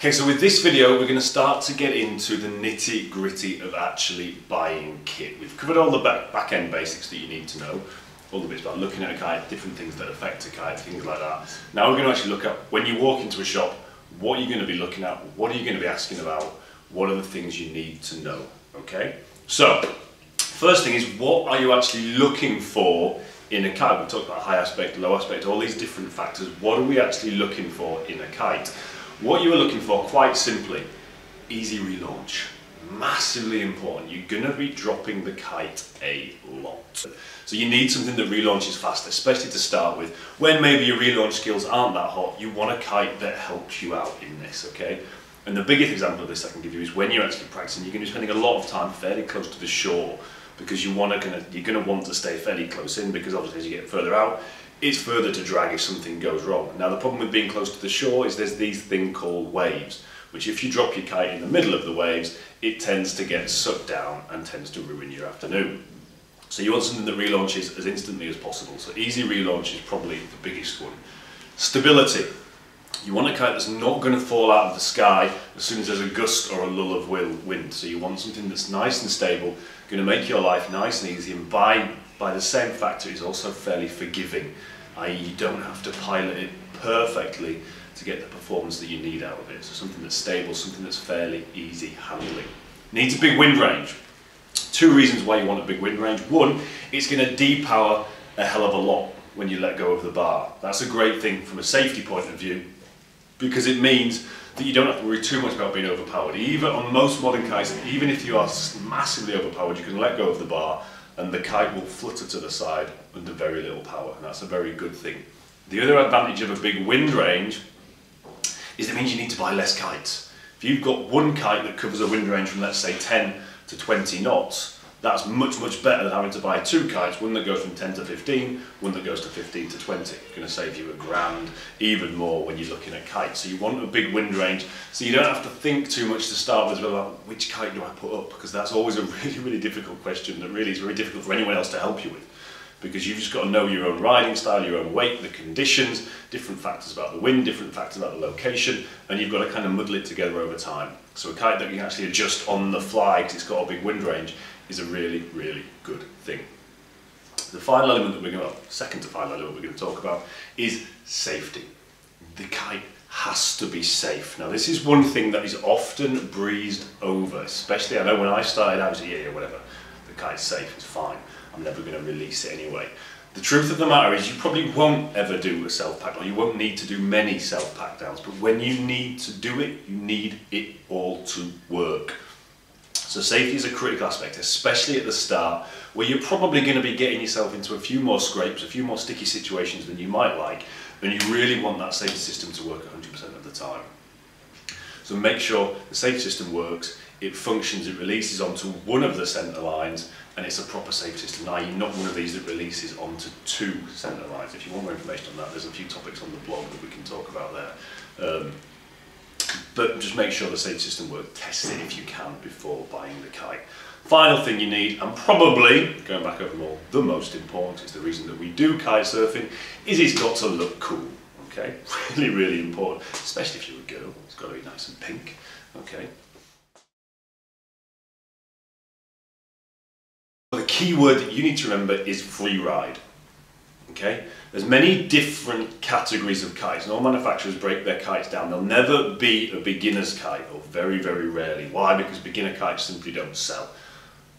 Okay, so with this video, we're going to start to get into the nitty gritty of actually buying kit. We've covered all the back, end basics that you need to know, all the bits about looking at a kite, different things that affect a kite, things like that. Now we're going to actually look at when you walk into a shop, what are you going to be looking at, what are you going to be asking about, what are the things you need to know, okay? So, first thing is what are you actually looking for in a kite? We talked about high aspect, low aspect, all these different factors. What are we actually looking for in a kite? What you are looking for, quite simply, easy relaunch. Massively important. You're going to be dropping the kite a lot. So you need something that relaunches fast, especially to start with. When maybe your relaunch skills aren't that hot, you want a kite that helps you out in this, okay? And the biggest example of this I can give you is when you're actually practicing, you're going to be spending a lot of time fairly close to the shore because you want to you're going to want to stay fairly close in because obviously as you get further out, it's further to drag if something goes wrong. Now the problem with being close to the shore is there's these thing called waves, which if you drop your kite in the middle of the waves, it tends to get sucked down and tends to ruin your afternoon. So you want something that relaunches as instantly as possible. So easy relaunch is probably the biggest one. Stability. You want a kite that's not going to fall out of the sky as soon as there's a gust or a lull of wind. So you want something that's nice and stable, going to make your life nice and easy, and by by the same factor is also fairly forgiving, i.e. you don't have to pilot it perfectly to get the performance that you need out of it. So something that's stable, something that's fairly easy handling. Needs a big wind range. Two reasons why you want a big wind range. One, it's going to depower a hell of a lot when you let go of the bar. That's a great thing from a safety point of view because it means that you don't have to worry too much about being overpowered. Even on most modern kites, even if you are massively overpowered, you can let go of the bar and the kite will flutter to the side under very little power, and that's a very good thing. The other advantage of a big wind range is it means you need to buy less kites. If you've got one kite that covers a wind range from let's say 10 to 20 knots, that's much, much better than having to buy two kites, one that goes from 10 to 15, one that goes to 15 to 20. It's going to save you a grand, even more when you're looking at kites. So you want a big wind range, so you don't have to think too much to start with about which kite do I put up, because that's always a really, really difficult question that really is very difficult for anyone else to help you with. Because you've just got to know your own riding style, your own weight, the conditions, different factors about the wind, different factors about the location, and you've got to kind of muddle it together over time. So a kite that you can actually adjust on the fly because it's got a big wind range is a really, really good thing. The final element that we're going to, second to final element we're going to talk about is safety. The kite has to be safe. Now this is one thing that is often breezed over, especially I know when I started I was yeah, yeah, whatever, the kite's safe, it's fine, I'm never going to release it anyway. The truth of the matter is you probably won't ever do a self-pack or you won't need to do many self-pack downs, but when you need to do it, you need it all to work. So safety is a critical aspect, especially at the start, where you're probably going to be getting yourself into a few more scrapes, a few more sticky situations than you might like, and you really want that safety system to work 100% of the time. So make sure the safety system works, it functions, it releases onto one of the centre lines, and it's a proper safety system, i.e. not one of these that releases onto two centre lines. If you want more information on that, there's a few topics on the blog that we can talk about there. Um, but just make sure the safety system works. Test it if you can before buying the kite. Final thing you need, and probably, going back over more, the most important, is the reason that we do kite surfing, is it's got to look cool. Okay, really, really important, especially if you're a girl. It's got to be nice and pink. Okay. The key word that you need to remember is free ride. Okay, there's many different categories of kites, and all manufacturers break their kites down. There'll never be a beginner's kite, or very, very rarely. Why? Because beginner kites simply don't sell.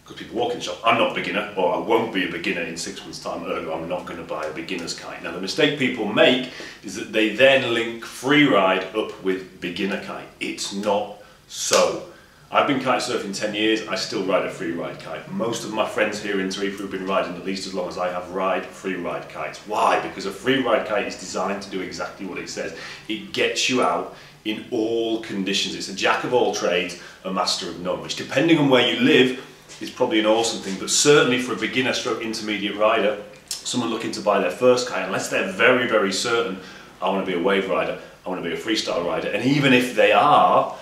Because people walk in the shop, I'm not a beginner, or I won't be a beginner in six months' time, ergo I'm not going to buy a beginner's kite. Now the mistake people make is that they then link free ride up with beginner kite. It's not so. I've been kite surfing 10 years, I still ride a free ride kite. Most of my friends here in Tarifa who've been riding at least as long as I have ride free ride kites. Why? Because a free ride kite is designed to do exactly what it says. It gets you out in all conditions. It's a jack of all trades, a master of none, which depending on where you live is probably an awesome thing, but certainly for a beginner stroke intermediate rider, someone looking to buy their first kite, unless they're very, very certain, I want to be a wave rider, I want to be a freestyle rider, and even if they are,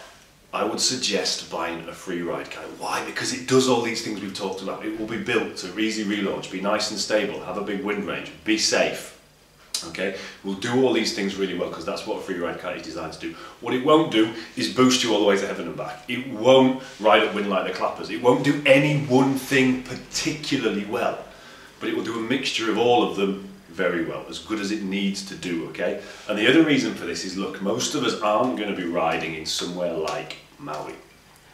I would suggest buying a free ride kite. Why? Because it does all these things we've talked about. It will be built to easy relaunch, be nice and stable, have a big wind range, be safe. Okay, we'll do all these things really well because that's what a free ride kite is designed to do. What it won't do is boost you all the way to heaven and back. It won't ride up wind like the clappers. It won't do any one thing particularly well, but it will do a mixture of all of them very well, as good as it needs to do, okay? And the other reason for this is, look, most of us aren't going to be riding in somewhere like Maui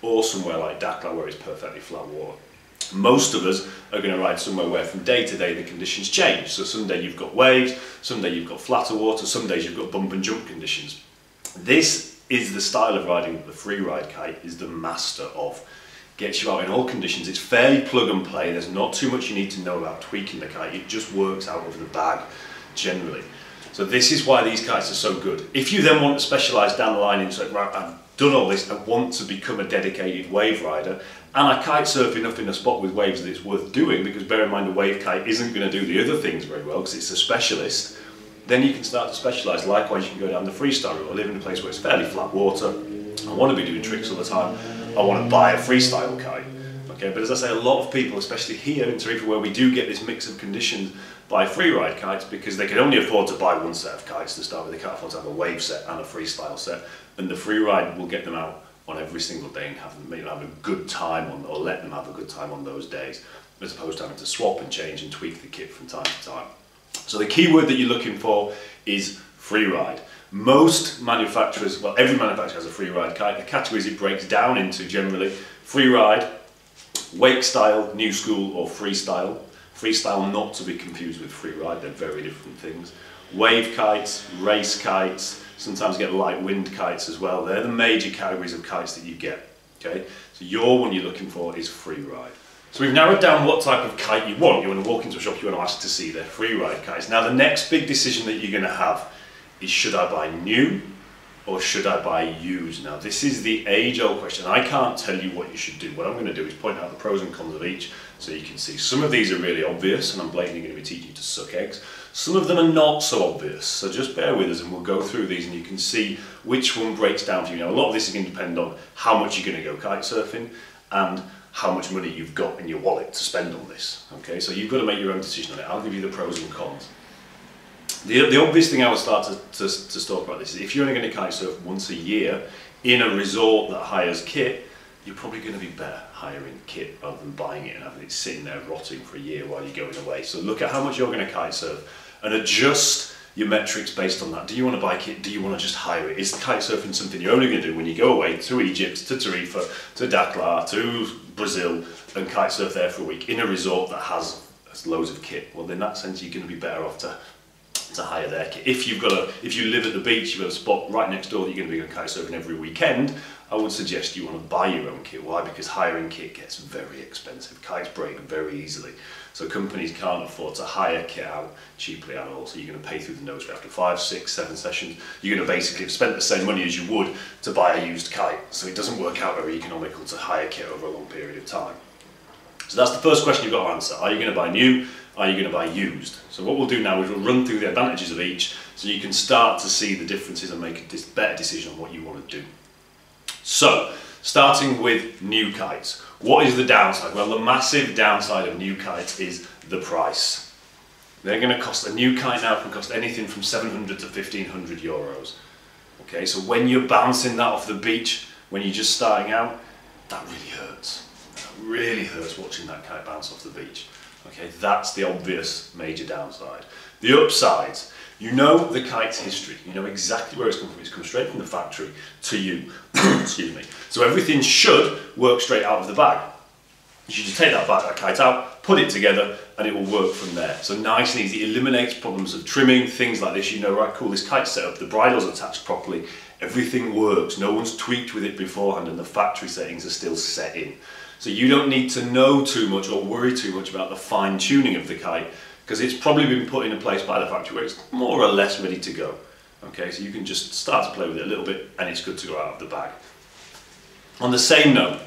or somewhere like Dakhla where it's perfectly flat water. Most of us are going to ride somewhere where from day to day the conditions change. So some day you've got waves, some day you've got flatter water, some days you've got bump and jump conditions. This is the style of riding that the free ride kite is the master of. Gets you out in all conditions. It's fairly plug and play. There's not too much you need to know about tweaking the kite. It just works out of the bag generally. So this is why these kites are so good. If you then want to specialise down the line into, right, I've done all this, I want to become a dedicated wave rider, and I kite surf enough in a spot with waves that it's worth doing, because bear in mind a wave kite isn't going to do the other things very well, because it's a specialist, then you can start to specialise. Likewise, you can go down the freestyle route or live in a place where it's fairly flat water. I want to be doing tricks all the time. I want to buy a freestyle kite. Okay, but as I say, a lot of people, especially here in Tarifa, where we do get this mix of conditions, buy free ride kites because they can only afford to buy one set of kites to start with. They can't afford to have a wave set and a freestyle set, and the free ride will get them out on every single day and have them have a good time on, or let them have a good time on those days, as opposed to having to swap and change and tweak the kit from time to time. So the key word that you're looking for is free ride. Most manufacturers, well every manufacturer has a free ride kite. The categories it breaks down into generally, free ride, wake style, new school or freestyle. Freestyle not to be confused with free ride, they're very different things. Wave kites, race kites, sometimes get light wind kites as well. They're the major categories of kites that you get. Okay, so your one you're looking for is free ride. So we've narrowed down what type of kite you want. You want to walk into a shop, you want to ask to see their free ride kites. Now the next big decision that you're going to have is should I buy new or should I buy used? Now this is the age old question. I can't tell you what you should do. What I'm going to do is point out the pros and cons of each so you can see. Some of these are really obvious and I'm blatantly going to be teaching you to suck eggs. Some of them are not so obvious. So just bear with us and we'll go through these and you can see which one breaks down for you. Now a lot of this is going to depend on how much you're going to go kite surfing and how much money you've got in your wallet to spend on this. Okay, so you've got to make your own decision on it. I'll give you the pros and cons. The, the obvious thing I would start to, to, to talk about this is if you're only going to kite surf once a year in a resort that hires kit, you're probably going to be better hiring kit rather than buying it and having it sitting there rotting for a year while you're going away. So look at how much you're going to kite surf and adjust your metrics based on that. Do you want to buy kit? Do you want to just hire it? Is kite surfing something you're only going to do when you go away to Egypt, to Tarifa, to Dakhla, to Brazil, and kite surf there for a week in a resort that has, has loads of kit? Well, in that sense, you're going to be better off to to hire their kit. If you've got a, if you live at the beach, you've got a spot right next door that you're going to be going kite surfing every weekend, I would suggest you want to buy your own kit. Why? Because hiring kit gets very expensive. Kites break very easily. So companies can't afford to hire kit out cheaply at all. So you're going to pay through the nose after five, six, seven sessions. You're going to basically have spent the same money as you would to buy a used kite. So it doesn't work out very economical to hire kit over a long period of time. So that's the first question you've got to answer. Are you going to buy new? Are you going to buy used? So what we'll do now is we'll run through the advantages of each so you can start to see the differences and make a better decision on what you want to do. So, starting with new kites. What is the downside? Well, the massive downside of new kites is the price. They're going to cost, a new kite now can cost anything from 700 to 1500 euros. Okay, so when you're bouncing that off the beach, when you're just starting out, that really hurts. That really hurts watching that kite bounce off the beach. Okay, that's the obvious major downside. The upsides, you know the kite's history. You know exactly where it's come from. It's come straight from the factory to you. Excuse me. So everything should work straight out of the bag. You should just take that, bag, that kite out, put it together, and it will work from there. So nice and easy. It eliminates problems of trimming, things like this. You know, right, cool, this kite's set up, the bridle's attached properly, everything works. No one's tweaked with it beforehand, and the factory settings are still set in. So you don't need to know too much or worry too much about the fine tuning of the kite because it's probably been put in a place by the factory where it's more or less ready to go. Okay, so you can just start to play with it a little bit and it's good to go out of the bag. On the same note,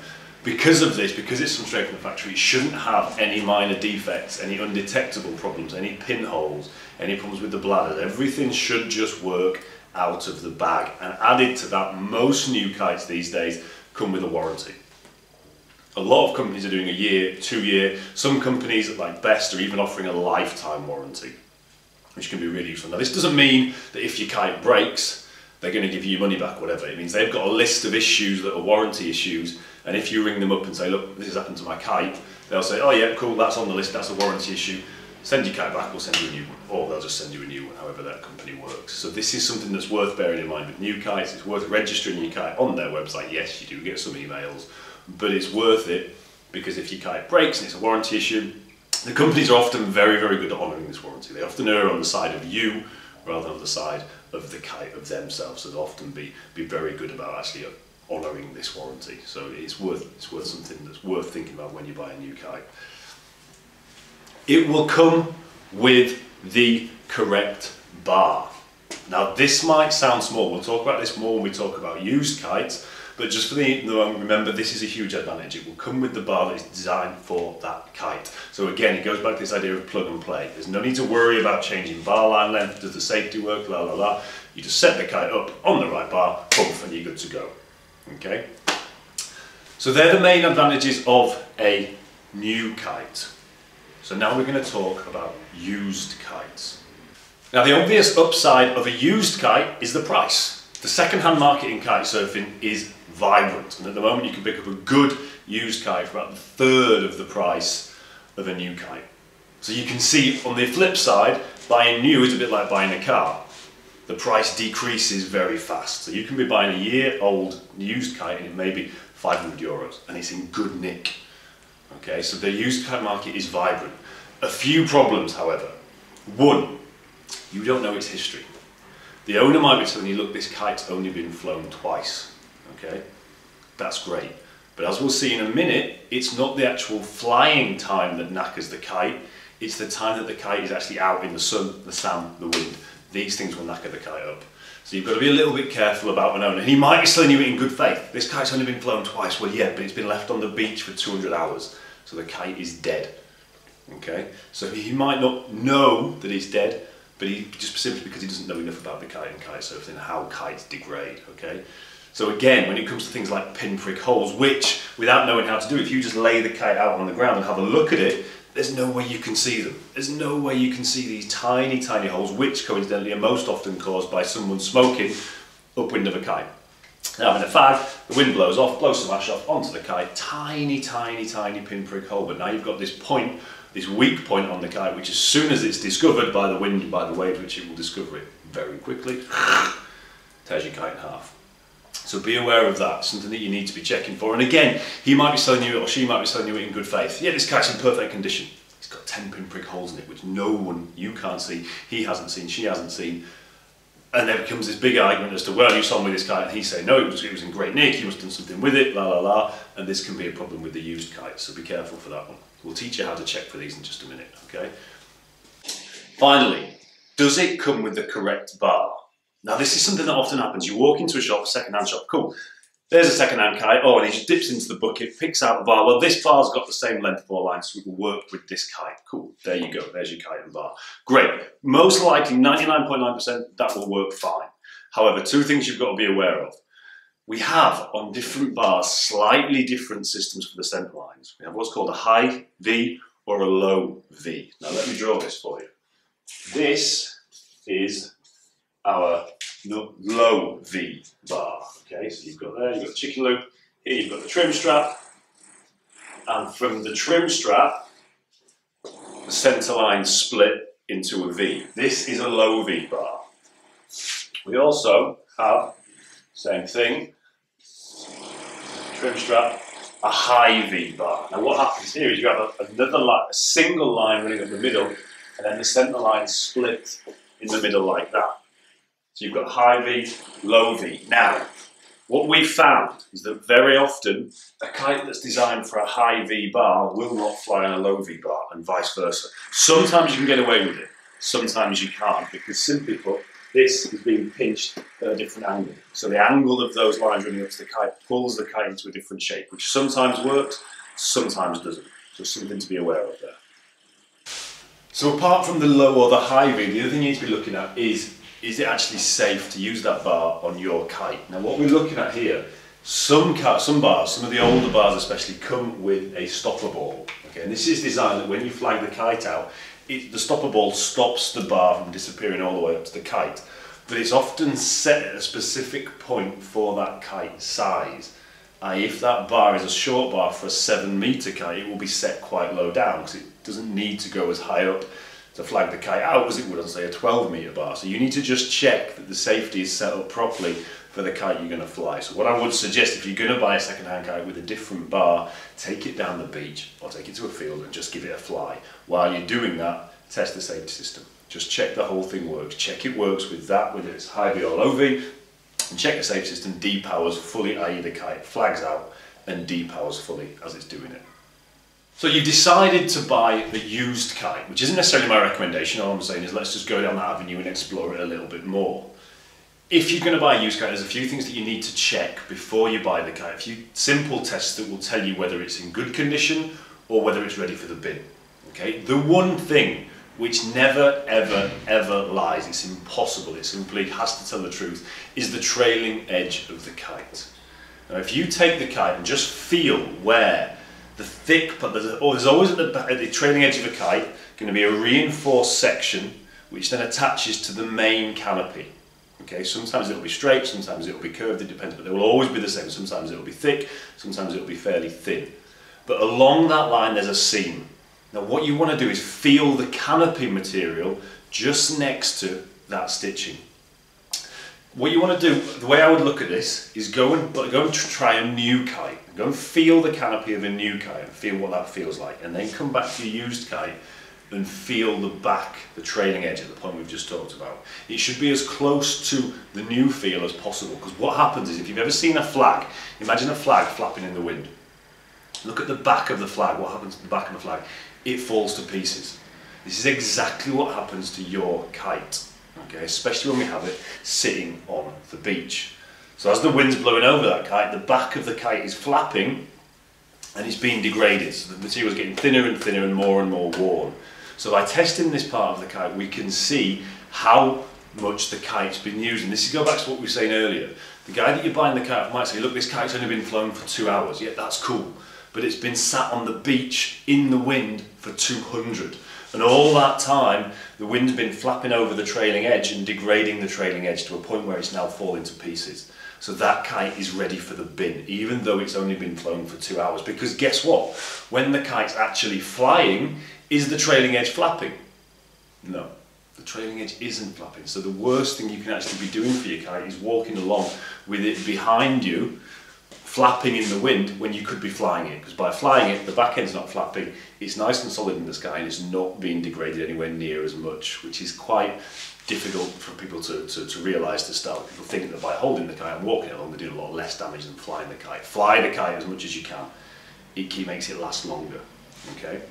because of this, because it's from straight from the factory, it shouldn't have any minor defects, any undetectable problems, any pinholes, any problems with the bladder. Everything should just work out of the bag. And added to that, most new kites these days come with a warranty. A lot of companies are doing a year, two year. Some companies like Best are even offering a lifetime warranty. which can be really useful. Now this doesn't mean that if your kite breaks, they're going to give you money back, whatever. It means they've got a list of issues that are warranty issues, and if you ring them up and say, look, this has happened to my kite, they'll say, oh yeah, cool, that's on the list, that's a warranty issue. Send your kite back, we'll send you a new one, or they'll just send you a new one, however that company works. So this is something that's worth bearing in mind with new kites. It's worth registering your kite on their website. Yes, you do get some emails, but it's worth it because if your kite breaks and it's a warranty issue, the companies are often very, very good at honouring this warranty. They often err on the side of you rather than on the side of the kite of themselves. So they'll often be, be very good about actually honouring this warranty. So it's worth, it's worth something that's worth thinking about when you buy a new kite. It will come with the correct bar. Now this might sound small, we'll talk about this more when we talk about used kites, but just for the moment, um, remember this is a huge advantage. It will come with the bar that is designed for that kite. So again, it goes back to this idea of plug and play. There's no need to worry about changing bar line length, does the safety work, la la la. You just set the kite up on the right bar, pump, and you're good to go. Okay? So they're the main advantages of a new kite. So now we're going to talk about used kites. Now the obvious upside of a used kite is the price. The second-hand market in kite surfing is vibrant and at the moment you can pick up a good used kite for about a third of the price of a new kite. So you can see on the flip side, buying new is a bit like buying a car. The price decreases very fast. So you can be buying a year old used kite and it may be 500 euros and it's in good nick. Okay, so the used kite market is vibrant. A few problems, however. One, you don't know its history. The owner might be telling you, look, this kite's only been flown twice. Okay, that's great. But as we'll see in a minute, it's not the actual flying time that knackers the kite, it's the time that the kite is actually out in the sun, the sand, the wind. These things will knacker the kite up. So you've got to be a little bit careful about an owner. He might be selling you it in good faith. This kite's only been flown twice. Well, yeah, but it's been left on the beach for 200 hours. So the kite is dead. Okay, so he might not know that he's dead, but he just simply because he doesn't know enough about the kite and kite surfing and how kites degrade. Okay, so again, when it comes to things like pinprick holes, which without knowing how to do it, if you just lay the kite out on the ground and have a look at it, there's no way you can see them. There's no way you can see these tiny, tiny holes, which coincidentally are most often caused by someone smoking upwind of a kite. Now in a fag, the wind blows off, blows some ash off onto the kite, tiny, tiny, tiny pinprick hole, but now you've got this point, this weak point on the kite, which as soon as it's discovered by the wind, by the waves, which it will discover it very quickly, tears your kite in half. So be aware of that, something that you need to be checking for. And again, he might be selling you it or she might be selling you it in good faith. Yeah, this kite's in perfect condition. It's got 10 pinprick holes in it, which no one, you can't see, he hasn't seen, she hasn't seen and there becomes this big argument as to, well, you sold me this kite, and he say, no, it was, it was in great nick, you must have done something with it, la la la, and this can be a problem with the used kite, so be careful for that one. We'll teach you how to check for these in just a minute, okay? Finally, does it come with the correct bar? Now, this is something that often happens. You walk into a shop, a second-hand shop, cool. There's a second-hand kite. Oh, and he just dips into the bucket, picks out the bar. Well, this bar's got the same length bar line, so we will work with this kite. Cool. There you go. There's your kite and bar. Great. Most likely, 99.9%, percent that will work fine. However, two things you've got to be aware of. We have, on different bars, slightly different systems for the centre lines. We have what's called a high V or a low V. Now, let me draw this for you. This is our low V bar. Okay, so you've got there, you've got the chicken loop, here you've got the trim strap, and from the trim strap, the centre line split into a V. This is a low V bar. We also have, same thing, trim strap, a high V bar. Now what happens here is you have a, another line, a single line running up the middle, and then the centre line split in the middle like that. So you've got high V, low V. Now, what we've found is that very often a kite that's designed for a high V bar will not fly on a low V bar and vice versa. Sometimes you can get away with it, sometimes you can't because simply put, this is being pinched at a different angle. So the angle of those lines running up to the kite pulls the kite into a different shape, which sometimes works, sometimes doesn't. So something to be aware of there. So apart from the low or the high V, the other thing you need to be looking at is is it actually safe to use that bar on your kite? Now what we're looking at here, some, some bars, some of the older bars especially, come with a stopper ball. Okay, and this is designed that when you flag the kite out, it, the stopper ball stops the bar from disappearing all the way up to the kite. But it's often set at a specific point for that kite size. Uh, if that bar is a short bar for a 7 metre kite, it will be set quite low down because it doesn't need to go as high up to flag the kite out as it would on say a 12 metre bar. So you need to just check that the safety is set up properly for the kite you're going to fly. So what I would suggest if you're going to buy a second-hand kite with a different bar, take it down the beach or take it to a field and just give it a fly. While you're doing that, test the safety system. Just check the whole thing works. Check it works with that, whether it's high V or low V, and check the safety system depowers fully, i.e. the kite flags out and depowers fully as it's doing it. So you've decided to buy a used kite, which isn't necessarily my recommendation. All I'm saying is let's just go down that avenue and explore it a little bit more. If you're going to buy a used kite, there's a few things that you need to check before you buy the kite. A few simple tests that will tell you whether it's in good condition or whether it's ready for the bin. Okay. The one thing which never, ever, ever lies, it's impossible, it simply has to tell the truth, is the trailing edge of the kite. Now, if you take the kite and just feel where the thick, but there's, oh, there's always at the, at the trailing edge of a kite going to be a reinforced section which then attaches to the main canopy. Okay, sometimes it'll be straight, sometimes it'll be curved, it depends, but they will always be the same. Sometimes it'll be thick, sometimes it'll be fairly thin. But along that line there's a seam. Now what you want to do is feel the canopy material just next to that stitching. What you want to do, the way I would look at this, is go and go and try a new kite. Go and feel the canopy of a new kite and feel what that feels like. And then come back to your used kite and feel the back, the trailing edge at the point we've just talked about. It should be as close to the new feel as possible because what happens is if you've ever seen a flag, imagine a flag flapping in the wind. Look at the back of the flag, what happens to the back of the flag? It falls to pieces. This is exactly what happens to your kite, okay? especially when we have it sitting on the beach. So as the wind's blowing over that kite, the back of the kite is flapping and it's being degraded. So the material is getting thinner and thinner and more and more worn. So by testing this part of the kite, we can see how much the kite's been used. And this is go back to what we were saying earlier. The guy that you're buying the kite might say, look, this kite's only been flown for two hours. Yeah, that's cool. But it's been sat on the beach in the wind for 200. And all that time, the wind's been flapping over the trailing edge and degrading the trailing edge to a point where it's now falling to pieces. So that kite is ready for the bin, even though it's only been flown for two hours. Because guess what? When the kite's actually flying, is the trailing edge flapping? No, the trailing edge isn't flapping. So the worst thing you can actually be doing for your kite is walking along with it behind you, flapping in the wind when you could be flying it. Because by flying it, the back end's not flapping, it's nice and solid in the sky and it's not being degraded anywhere near as much, which is quite difficult for people to, to, to realise to start. People think that by holding the kite and walking along, they're doing a lot less damage than flying the kite. Fly the kite as much as you can. It makes it last longer. Okay.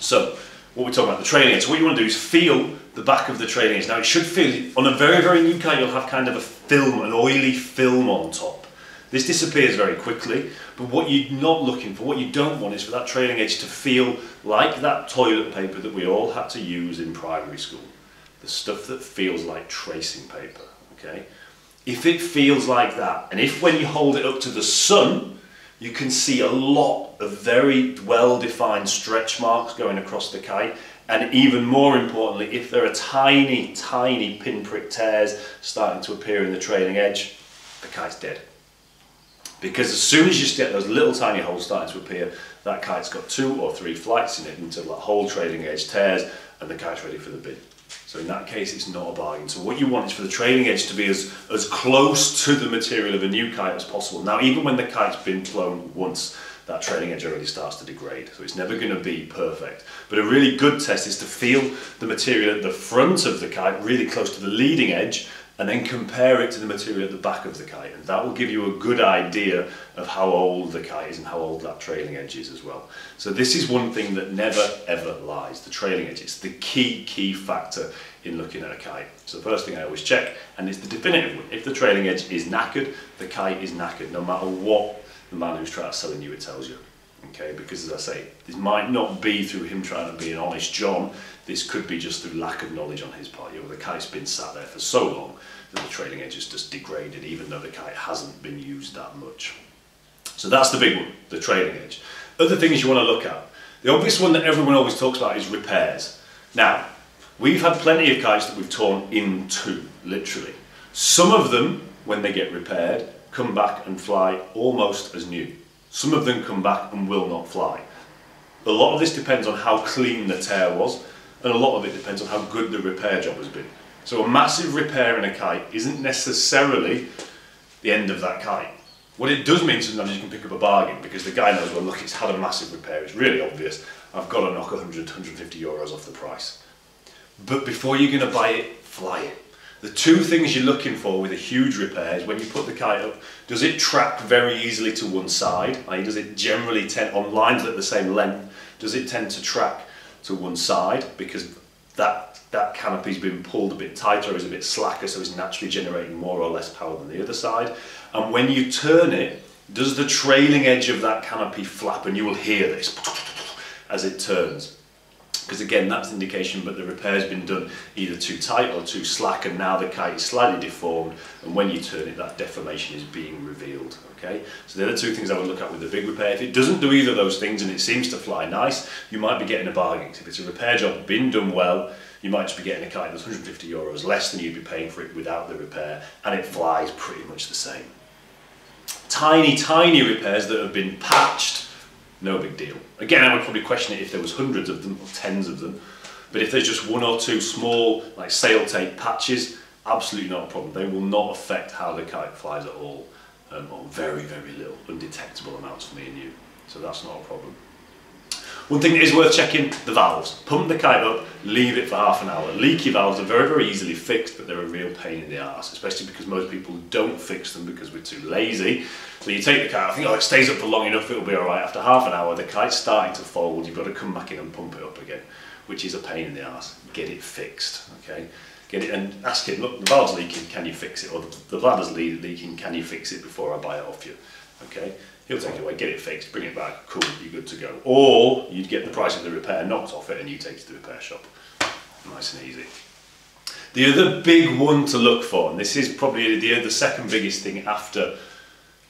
So, what we're talking about, the trailing edge. So what you want to do is feel the back of the trailing edge. Now it should feel, on a very, very new kite, you'll have kind of a film, an oily film on top. This disappears very quickly, but what you're not looking for, what you don't want is for that trailing edge to feel like that toilet paper that we all had to use in primary school the stuff that feels like tracing paper, okay? If it feels like that, and if when you hold it up to the sun, you can see a lot of very well-defined stretch marks going across the kite, and even more importantly, if there are tiny, tiny pinprick tears starting to appear in the trailing edge, the kite's dead. Because as soon as you get those little tiny holes starting to appear, that kite's got two or three flights in it until that whole trailing edge tears and the kite's ready for the bin. So in that case, it's not a bargain. So what you want is for the trailing edge to be as, as close to the material of a new kite as possible. Now, even when the kite's been flown once, that trailing edge already starts to degrade. So it's never going to be perfect. But a really good test is to feel the material at the front of the kite really close to the leading edge and then compare it to the material at the back of the kite. And that will give you a good idea of how old the kite is and how old that trailing edge is as well. So this is one thing that never ever lies, the trailing edge. It's the key, key factor in looking at a kite. So the first thing I always check, and it's the definitive one. If the trailing edge is knackered, the kite is knackered, no matter what the man who's trying to sell you it tells you. Okay, because as I say, this might not be through him trying to be an honest John, this could be just through lack of knowledge on his part. You know, the kite's been sat there for so long that the trailing edge is just degraded, even though the kite hasn't been used that much. So that's the big one, the trailing edge. Other things you want to look at. The obvious one that everyone always talks about is repairs. Now, we've had plenty of kites that we've torn in two, literally. Some of them, when they get repaired, come back and fly almost as new. Some of them come back and will not fly. A lot of this depends on how clean the tear was, and a lot of it depends on how good the repair job has been. So a massive repair in a kite isn't necessarily the end of that kite. What it does mean sometimes you can pick up a bargain because the guy knows, well look, it's had a massive repair, it's really obvious, I've got to knock 100, 150 euros off the price. But before you're going to buy it, fly it. The two things you're looking for with a huge repair is when you put the kite up, does it track very easily to one side? I.e. does it generally tend, on lines are the same length, does it tend to track to one side because that, that canopy's been pulled a bit tighter or is a bit slacker so it's naturally generating more or less power than the other side. And when you turn it, does the trailing edge of that canopy flap and you will hear this as it turns because again that's indication but the repair's been done either too tight or too slack and now the kite is slightly deformed and when you turn it that deformation is being revealed okay? So they're the two things I would look at with the big repair. If it doesn't do either of those things and it seems to fly nice you might be getting a bargain. If it's a repair job been done well you might just be getting a kite that's 150 euros less than you'd be paying for it without the repair and it flies pretty much the same. Tiny tiny repairs that have been patched no big deal. Again, I would probably question it if there was hundreds of them or tens of them. But if there's just one or two small, like sail tape patches, absolutely not a problem. They will not affect how the kite flies at all, um, or very, very little, undetectable amounts for me and you. So that's not a problem. One thing that is worth checking, the valves. Pump the kite up, leave it for half an hour. Leaky valves are very, very easily fixed, but they're a real pain in the ass, especially because most people don't fix them because we're too lazy. So you take the kite, I think, oh, it stays up for long enough, it'll be all right. After half an hour, the kite's starting to fold, you've got to come back in and pump it up again, which is a pain in the ass. Get it fixed, okay? Get it and ask him, look, the valve's leaking, can you fix it? Or the, the bladder's leaking, can you fix it before I buy it off you? Okay? He'll take it away, get it fixed, bring it back, cool, you're good to go. Or you'd get the price of the repair knocked off it and you take it to the repair shop. Nice and easy. The other big one to look for, and this is probably the, the second biggest thing after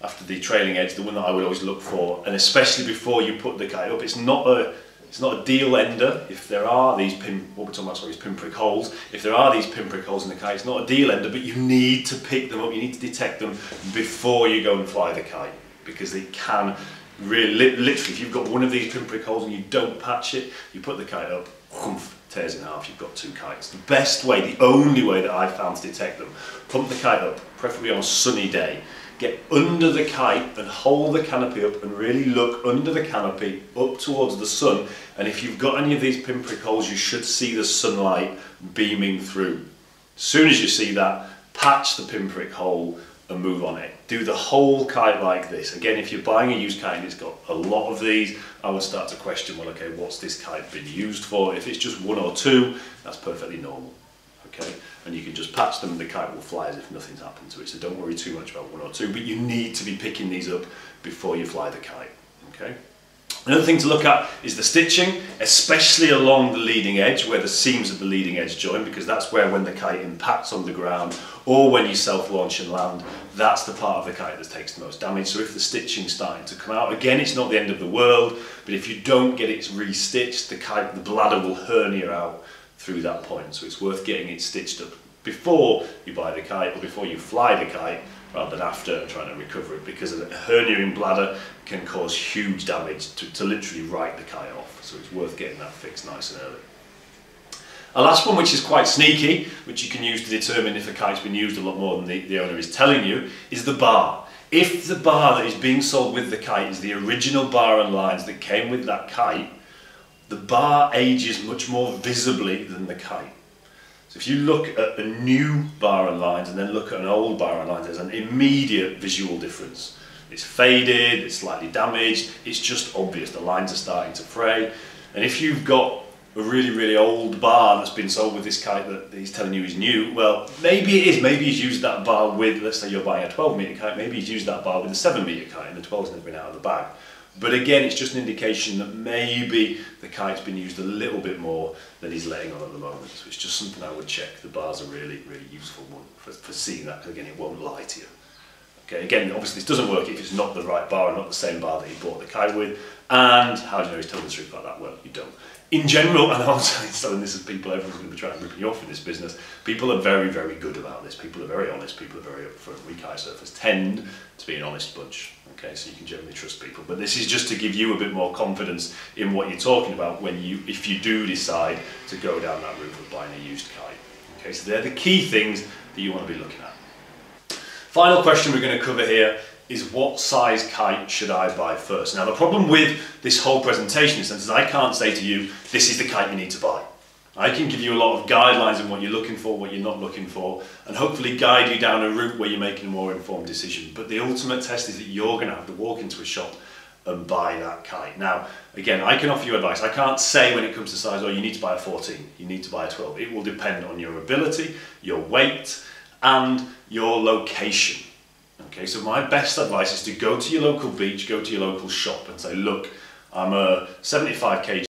after the trailing edge, the one that I would always look for, and especially before you put the kite up, it's not a it's not a deal ender. If there are these pin, what we're talking about, sorry, pinprick holes. If there are these pinprick holes in the kite, it's not a deal ender, but you need to pick them up. You need to detect them before you go and fly the kite because they can really, literally, if you've got one of these pinprick holes and you don't patch it, you put the kite up, whoomph, tears in half, you've got two kites. The best way, the only way that I've found to detect them, pump the kite up, preferably on a sunny day, get under the kite and hold the canopy up and really look under the canopy up towards the sun and if you've got any of these pinprick holes you should see the sunlight beaming through. As soon as you see that, patch the pinprick hole and move on it. Do the whole kite like this. Again, if you're buying a used kite and it's got a lot of these, I would start to question, well, okay, what's this kite been used for? If it's just one or two, that's perfectly normal, okay? And you can just patch them and the kite will fly as if nothing's happened to it. So don't worry too much about one or two, but you need to be picking these up before you fly the kite, okay? Another thing to look at is the stitching, especially along the leading edge where the seams of the leading edge join because that's where when the kite impacts on the ground or when you self-launch and land, that's the part of the kite that takes the most damage. So if the stitching's starting to come out, again, it's not the end of the world, but if you don't get it restitched, the kite, the bladder will hernia out through that point. So it's worth getting it stitched up before you buy the kite or before you fly the kite rather than after and trying to recover it because a hernia in bladder can cause huge damage to, to literally write the kite off. So it's worth getting that fixed nice and early. A last one which is quite sneaky, which you can use to determine if a kite's been used a lot more than the, the owner is telling you, is the bar. If the bar that is being sold with the kite is the original bar and lines that came with that kite, the bar ages much more visibly than the kite. So if you look at a new bar and lines and then look at an old bar and lines, there's an immediate visual difference. It's faded, it's slightly damaged, it's just obvious, the lines are starting to fray. And if you've got a really, really old bar that's been sold with this kite that he's telling you is new, well, maybe it is. Maybe he's used that bar with, let's say you're buying a 12 metre kite, maybe he's used that bar with a 7 metre kite and the 12's never been out of the bag. But again, it's just an indication that maybe the kite's been used a little bit more than he's letting on at the moment. So it's just something I would check. The bar's a really, really useful one for, for seeing that. Again, it won't lie to you. Okay, again, obviously this doesn't work if it's not the right bar and not the same bar that he bought the kite with. And how do you know he's telling the truth about that? Well, you don't. in general, and I'm telling this as people, everyone's going to be trying to rip you off in this business. People are very, very good about this. People are very honest. People are very upfront. We kite surfers tend to be an honest bunch. Okay, so you can generally trust people. But this is just to give you a bit more confidence in what you're talking about when you, if you do decide to go down that route of buying a used kite. Okay, so they're the key things that you want to be looking at. Final question we're going to cover here is what size kite should I buy first? Now the problem with this whole presentation is that I can't say to you, this is the kite you need to buy. I can give you a lot of guidelines on what you're looking for, what you're not looking for, and hopefully guide you down a route where you're making a more informed decision. But the ultimate test is that you're going to have to walk into a shop and buy that kite. Now, again, I can offer you advice. I can't say when it comes to size, oh, you need to buy a 14, you need to buy a 12. It will depend on your ability, your weight, and your location. Okay, so my best advice is to go to your local beach, go to your local shop and say, look, I'm a 75 kg